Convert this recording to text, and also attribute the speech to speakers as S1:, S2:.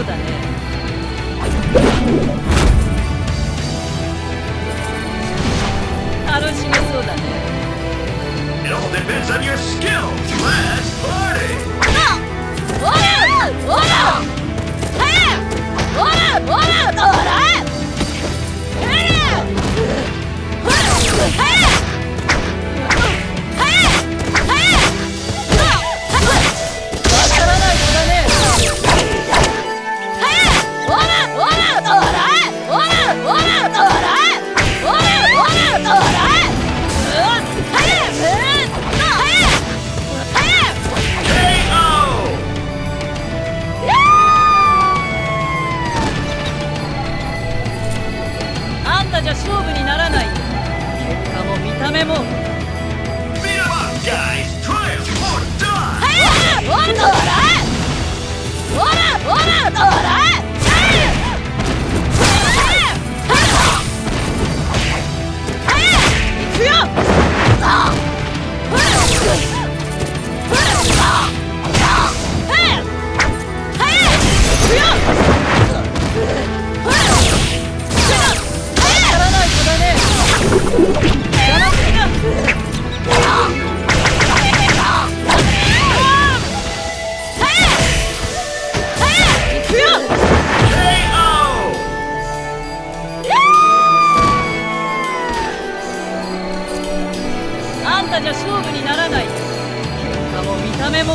S1: 楽しめそうだね。じゃ勝負にならない結果も見た目も。じゃ勝負にならない。結果も見た目も。